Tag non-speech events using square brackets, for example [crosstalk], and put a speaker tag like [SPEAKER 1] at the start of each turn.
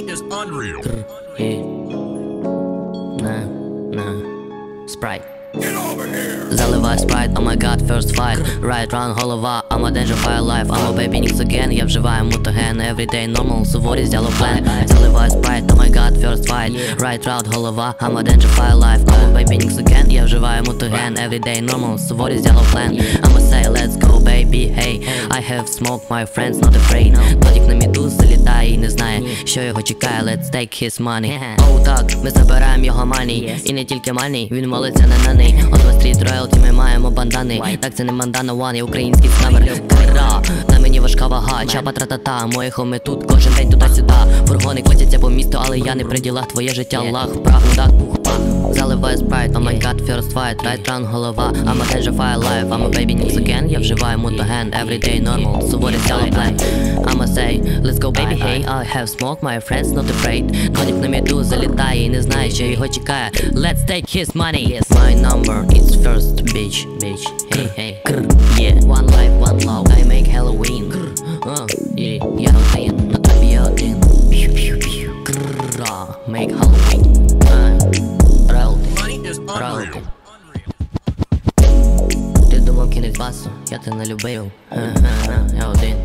[SPEAKER 1] Money is unreal.
[SPEAKER 2] Yeah. Nah, nah. Sprite. Заливай спрайт, oh my god, first fight Right run, голова, I'm a danger fire life I'm a baby nix again, я вживаю мутаген Everyday normal, суворі взяло плен Заливай спрайт, oh my god, first fight Right route, голова, I'm a danger fire life I'm a baby nix again, я вживаю мутаген Everyday normal, суворі взяло плен I'ma say let's go baby, hey I have smoke, my friends not afraid. Додік на міду залітає і не знає, що його чекає. Let's take his money. [laughs] Оу так, ми забираємо його мані. І не тільки мані, він молиться не на неї От ми стріт роялті, ми маємо бандани. Так це не мандана one, я український снайпер Кара, на мені важка вага, чапа тра-та-та. Мої хоми тут, кожен день туди-сюди. Фургони котяться по місту, але я не при ділах Твоє життя лах, прах, дах, пух, пах. Заливай спрайт, Все розтвает, райт ран голова. I'm a danger fire life, I'm a BabyNiksoGen. Я вживаю мутаген, everyday normal So what is your plan? I'm a say, let's go baby hey I have smoke, my friends not afraid. Конік на міду залітає і не знає, що його чекає. Let's take his money. Yes. My number is first bitch Bitch, hey hey. yeah. One life, one love, I make Halloween. Uh, yeah. Я один, на тобі один Make Halloween. Ти думав кінець басу, я тебе не любив. Я один